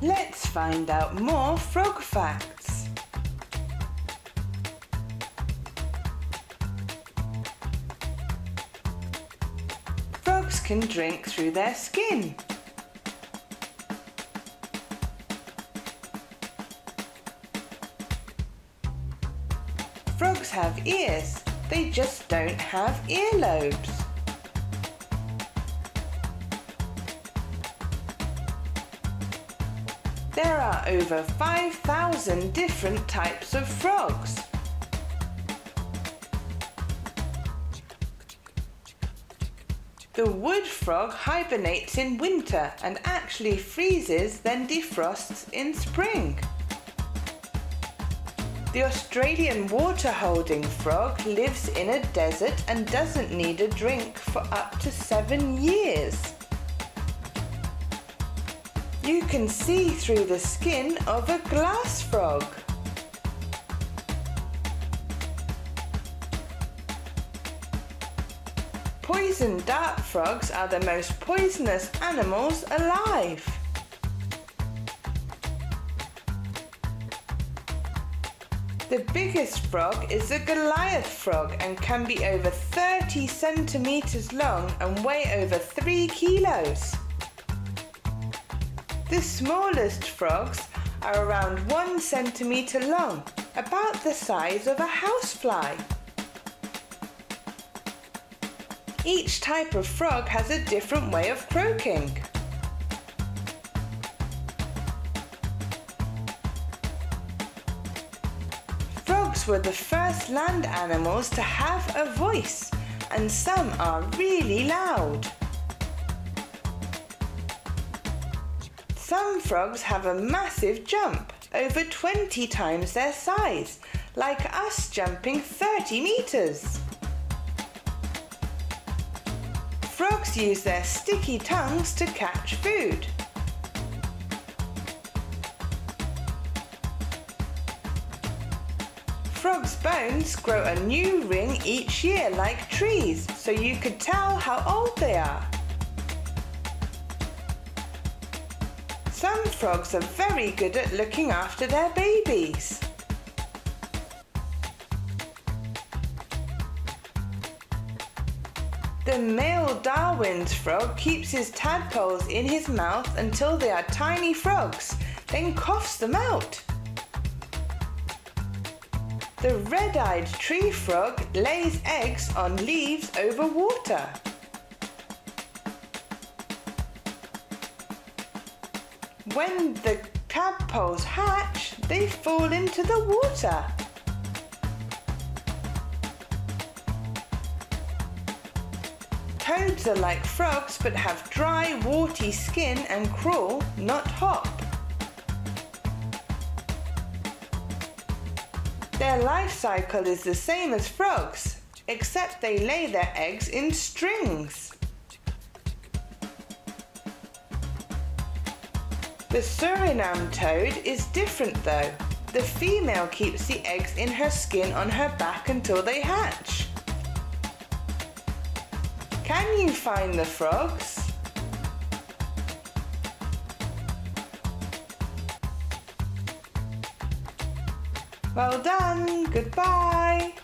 Let's find out more frog facts. Frogs can drink through their skin. Frogs have ears, they just don't have earlobes. There are over 5,000 different types of frogs. The wood frog hibernates in winter and actually freezes then defrosts in spring. The Australian water-holding frog lives in a desert and doesn't need a drink for up to seven years. You can see through the skin of a glass frog. Poison dart frogs are the most poisonous animals alive. The biggest frog is the Goliath frog and can be over 30 centimetres long and weigh over 3 kilos. The smallest frogs are around 1 centimetre long, about the size of a housefly. Each type of frog has a different way of croaking. Frogs were the first land animals to have a voice and some are really loud. Some frogs have a massive jump, over 20 times their size, like us jumping 30 metres. Frogs use their sticky tongues to catch food. Frogs' bones grow a new ring each year like trees, so you could tell how old they are. Some frogs are very good at looking after their babies. The male Darwin's frog keeps his tadpoles in his mouth until they are tiny frogs, then coughs them out. The red-eyed tree frog lays eggs on leaves over water. When the tadpoles hatch, they fall into the water. Toads are like frogs but have dry, warty skin and crawl, not hop. Their life cycle is the same as frogs, except they lay their eggs in strings. The Suriname toad is different though. The female keeps the eggs in her skin on her back until they hatch. Can you find the frogs? Well done, goodbye.